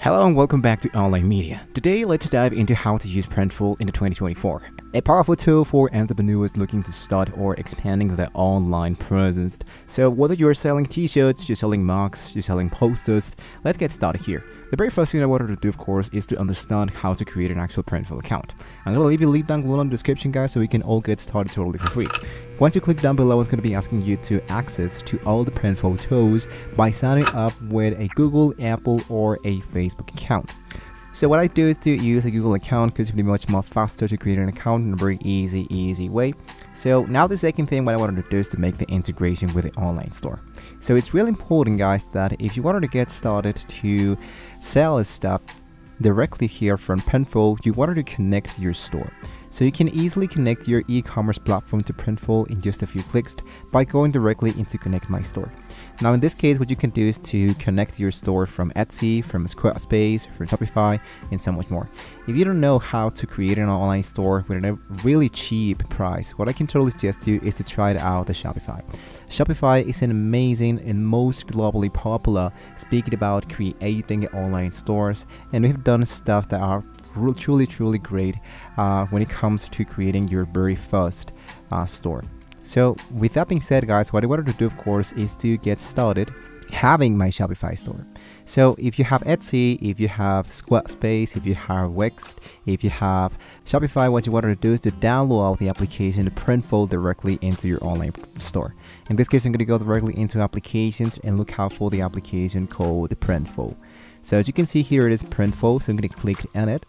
Hello and welcome back to Online Media. Today, let's dive into how to use Printful in 2024, a powerful tool for entrepreneurs looking to start or expanding their online presence. So, whether you're selling t-shirts, you're selling mugs, you're selling posters, let's get started here. The very first thing I wanted to do, of course, is to understand how to create an actual Printful account. I'm gonna leave a link down below in the description, guys, so we can all get started totally for free. Once you click down below, it's going to be asking you to access to all the Printful tools by signing up with a Google, Apple, or a Facebook account. So what I do is to use a Google account because it's much more faster to create an account in a very easy, easy way. So now the second thing what I wanted to do is to make the integration with the online store. So it's really important guys that if you wanted to get started to sell stuff directly here from Printful, you wanted to connect your store. So you can easily connect your e-commerce platform to Printful in just a few clicks by going directly into Connect My Store. Now in this case, what you can do is to connect your store from Etsy, from Squarespace, from Shopify, and so much more. If you don't know how to create an online store with a really cheap price, what I can totally suggest you is to try it out the Shopify. Shopify is an amazing and most globally popular speaking about creating online stores, and we've done stuff that are truly, truly great uh, when it comes to creating your very first uh, store. So with that being said, guys, what I wanted to do, of course, is to get started having my Shopify store. So if you have Etsy, if you have Squarespace, if you have Wix, if you have Shopify, what you want to do is to download the application Printful directly into your online store. In this case, I'm going to go directly into applications and look out for the application called Printful. So as you can see here, it is Printful. So I'm going to click on it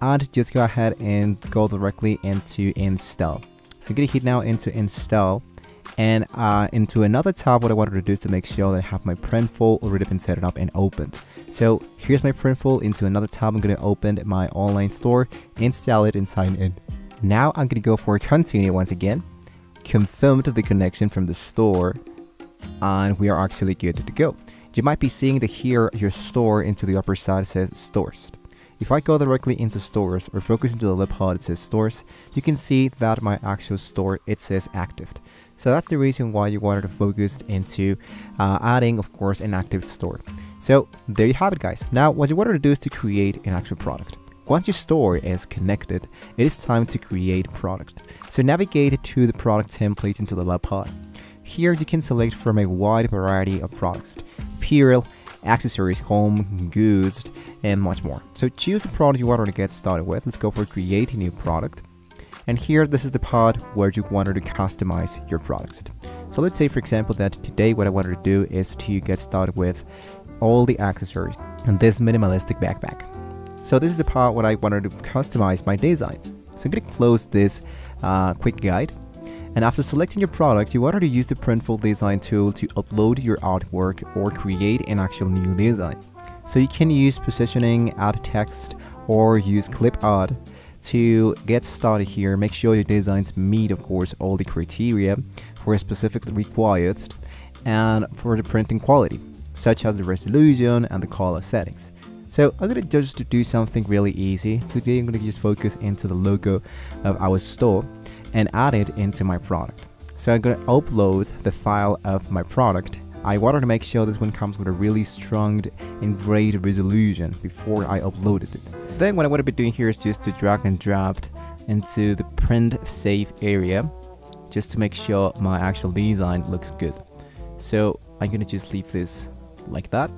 and just go ahead and go directly into install. So I'm going to hit now into install and uh, into another tab what I wanted to do is to make sure that I have my Printful already been set up and opened. So here's my Printful into another tab I'm going to open my online store, install it and sign in. Now I'm going to go for continue once again, confirm the connection from the store and we are actually good to go. You might be seeing that here your store into the upper side says stores. If I go directly into stores or focus into the left pod it says stores, you can see that my actual store it says active. So that's the reason why you wanted to focus into uh, adding of course an active store. So there you have it guys. Now what you wanted to do is to create an actual product. Once your store is connected, it is time to create product. So navigate to the product template into the left pod. Here you can select from a wide variety of products, apparel, accessories, home, goods, and much more. So choose the product you want to get started with. Let's go for create a new product. And here, this is the part where you wanted to customize your products. So let's say, for example, that today what I wanted to do is to get started with all the accessories and this minimalistic backpack. So this is the part where I wanted to customize my design. So I'm going to close this uh, quick guide and after selecting your product, you want to use the Printful Design tool to upload your artwork or create an actual new design. So you can use positioning, add text, or use clip art to get started here. Make sure your designs meet, of course, all the criteria for specifically required and for the printing quality, such as the resolution and the color settings. So I'm gonna just do something really easy. Today I'm gonna just focus into the logo of our store and add it into my product. So I'm going to upload the file of my product. I wanted to make sure this one comes with a really strong and great resolution before I uploaded it. Then what I'm going to be doing here is just to drag and drop into the print save area just to make sure my actual design looks good. So I'm going to just leave this like that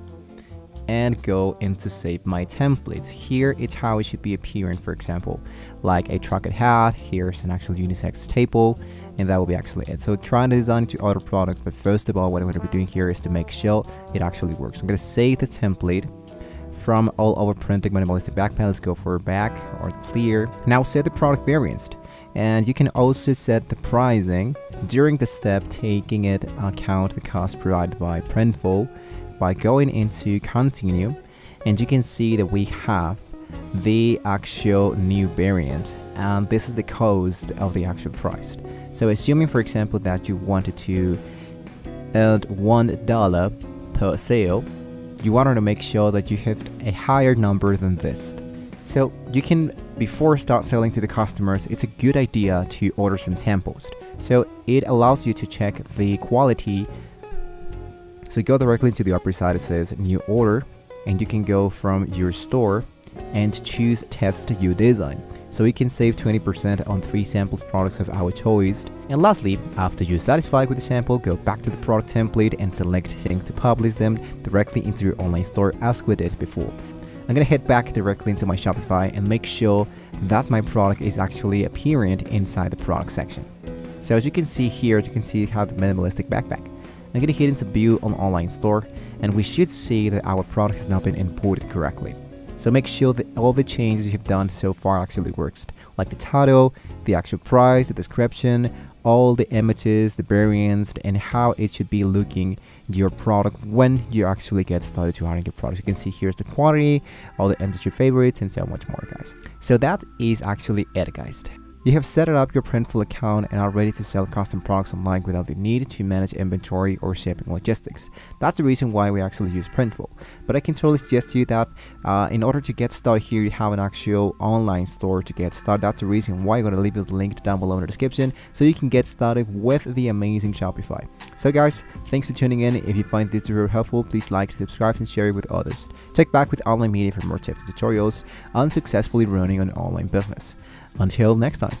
and go into save my templates. Here it's how it should be appearing, for example, like a trucker hat, here's an actual unisex table, and that will be actually it. So trying to design to other products, but first of all, what I'm to be doing here is to make sure it actually works. I'm going to save the template from all our printing minimalistic backpack. Let's go for back or clear. Now set the product variance. And you can also set the pricing during the step taking it account the cost provided by Printful by going into continue and you can see that we have the actual new variant and this is the cost of the actual price. So assuming for example that you wanted to one dollar per sale, you wanted to make sure that you have a higher number than this. So you can before start selling to the customers, it's a good idea to order some samples. So it allows you to check the quality so go directly to the upper side, it says new order, and you can go from your store and choose test your design so you can save 20% on 3 samples products of our choice. And lastly, after you're satisfied with the sample, go back to the product template and select setting to publish them directly into your online store as we did before. I'm gonna head back directly into my Shopify and make sure that my product is actually appearing inside the product section. So as you can see here, you can see how the minimalistic backpack. I'm gonna hit into view on online store and we should see that our product has now been imported correctly. So make sure that all the changes you've done so far actually works, like the title, the actual price, the description, all the images, the variants, and how it should be looking your product when you actually get started to hiring your product. You can see here's the quantity, all the industry favorites, and so much more, guys. So that is actually it, guys. You have set up your Printful account and are ready to sell custom products online without the need to manage inventory or shipping logistics. That's the reason why we actually use Printful. But I can totally suggest to you that uh, in order to get started here, you have an actual online store to get started. That's the reason why I'm going to leave you the link down below in the description so you can get started with the amazing Shopify. So guys, thanks for tuning in. If you find this video helpful, please like, subscribe, and share it with others. Check back with online media for more tips and tutorials on successfully running an online business. Until next time.